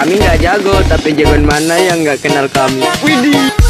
Kami nggak jago, tapi jagoan mana yang nggak kenal kami? Widih.